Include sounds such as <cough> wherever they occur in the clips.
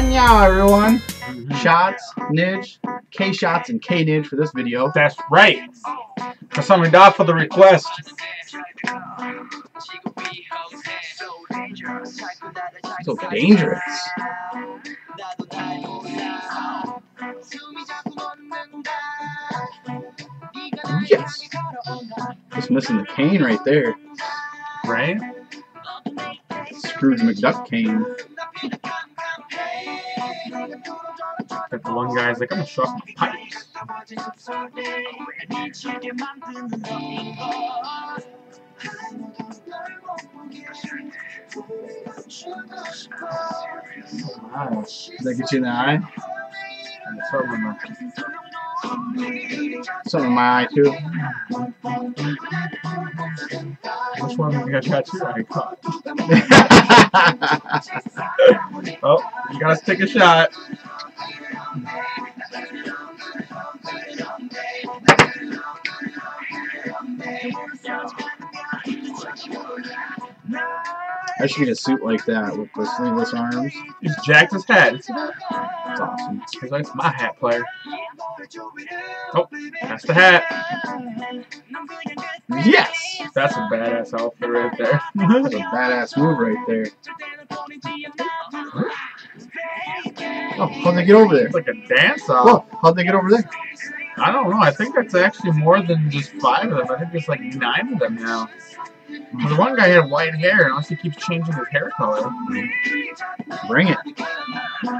Annyeong, everyone. Mm-hmm. Shotz, Nidge, K Shotz, and K Nidge for this video. That's right. For somebody off for the request. So dangerous. Yes. Just missing the cane right there. Right? Scrooge McDuck cane. But the one guy's like, I'm gonna show off my pipes. Wow. Does that get you in the eye? And so I'm Something in my eye too. Which one you got tattooed? I caught. Oh, you gotta take a shot. I should get a suit like that with the sleeveless arms. He's jacked his head. That's awesome. He's like, my hat player. Oh, that's the hat. Yes! That's a badass outfit right there. That's a badass move right there. <laughs> Oh, how'd they get over there? It's like a dance off. Look, how'd they get over there? I don't know. I think that's actually more than just five of them. I think there's like nine of them now. The one guy had white hair, unless he keeps changing his hair color. Bring it. A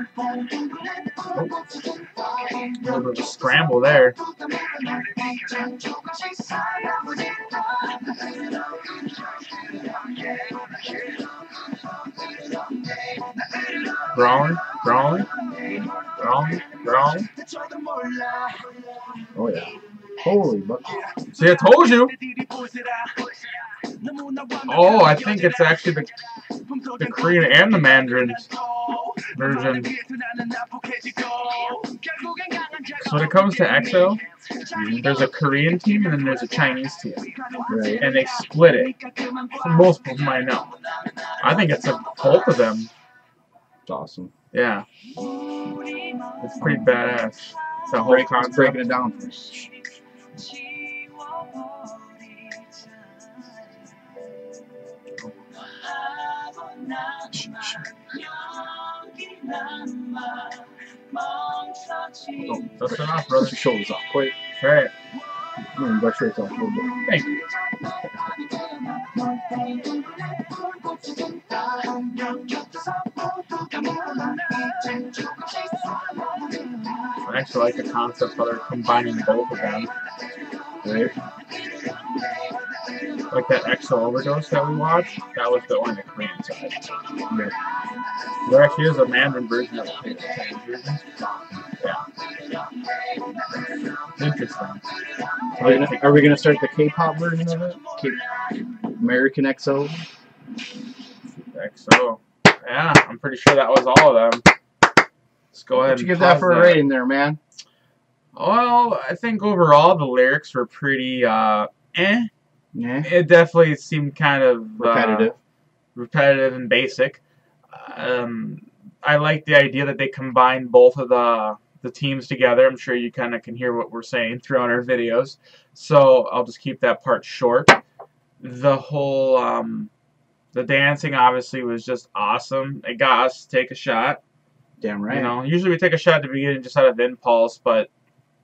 little bit of a scramble there. Growling, growling, growling, growling. Oh yeah. Holy bucket. See, I told you. Oh, I think it's actually the, the Korean and the Mandarin version. So when it comes to EXO, there's a Korean team and then there's a Chinese team. Right. And they split it. So most of them I know. I think it's a, both of them. It's awesome. Yeah. It's pretty badass. It's that whole Break, concept. breaking it down for us. Oh, it off, Brush your shoulders off quick. Right. I'm gonna brush yours off a little bit. Thank you. Actually like the concept how they're combining both of them. Right? Like that EXO overdose that we watched, that was the only the Korean side. Yeah. There actually is a Mandarin version of the Chinese version. Yeah. Interesting. Are we, gonna, are we gonna start the K-pop version of it? K- American XO. EXO. Yeah, I'm pretty sure that was all of them. Let's go ahead What'd you and give that for a rating there, man? Well, I think overall the lyrics were pretty uh eh. Yeah. It definitely seemed kind of uh, Repetitive. repetitive and basic. Um, I like the idea that they combined both of the the teams together. I'm sure you kind of can hear what we're saying throughout our videos. So I'll just keep that part short. The whole um, the dancing obviously was just awesome. It got us to take a shot. Damn right. You know, usually we take a shot at the beginning just out of impulse, but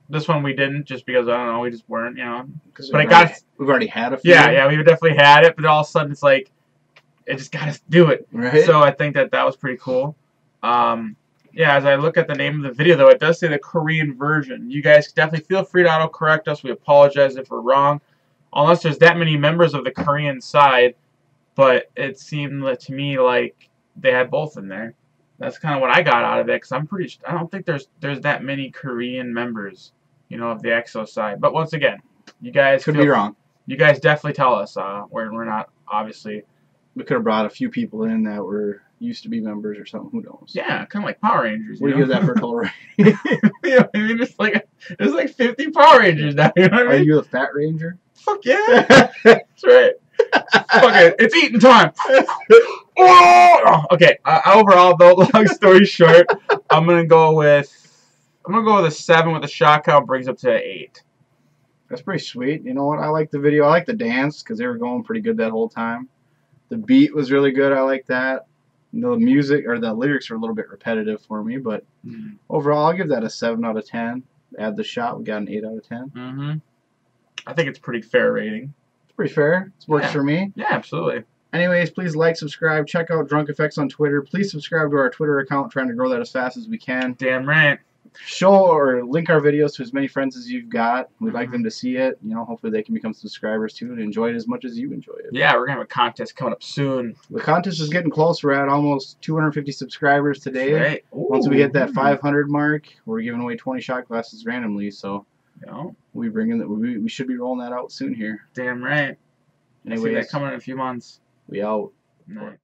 this one we didn't just because I don't know, we just weren't, you know. But we've it got already- We've already had a few. Yeah, yeah, we've definitely had it, but all of a sudden it's like it just got us to do it. Right. So I think that that was pretty cool. Um, yeah, as I look at the name of the video, though, it does say the Korean version. You guys definitely feel free to auto-correct us. We apologize if we're wrong. Unless there's that many members of the Korean side, but it seemed to me like they had both in there. That's kind of what I got out of it, because I'm pretty. I don't think there's there's that many Korean members, you know, of the EXO side. But once again, you guys Could feel- be wrong. You guys definitely tell us. Uh, we're we're not obviously. We could have brought a few people in that were used to be members or something. Who knows? Yeah, kind of like Power Rangers. What do you you give that for a <laughs> rating? <laughs> you know, I mean, it's like there's like 50 Power Rangers now. You know what I Are you the Fat Ranger? Fuck yeah, <laughs> that's right. Fuck it, it's eating time. Oh! Okay. Uh, overall, though, <laughs> long story short, I'm gonna go with I'm gonna go with a seven with a shot count brings up to an eight. That's pretty sweet. You know what? I like the video. I like the dance because they were going pretty good that whole time. The beat was really good. I like that. The music or the lyrics were a little bit repetitive for me, but overall, I'll give that a seven out of ten. Add the shot, we got an eight out of ten. Mm-hmm. I think it's pretty fair rating. Pretty fair. It works Yeah. for me. Yeah, absolutely. Anyways, please like, subscribe, check out DrunkFX on Twitter. Please subscribe to our Twitter account, trying to grow that as fast as we can. Damn right. Show or link our videos to as many friends as you've got. We'd like Mhm. them to see it. You know, hopefully they can become subscribers too and enjoy it as much as you enjoy it. Yeah, we're gonna have a contest coming up soon. The contest is getting close. We're at almost 250 subscribers today. Right. Once we hit that 500 mark, we're giving away 20 shot glasses randomly. So You know, we bringing that. We, we should be rolling that out soon here. damn right. I see that coming in a few months. we out. Night.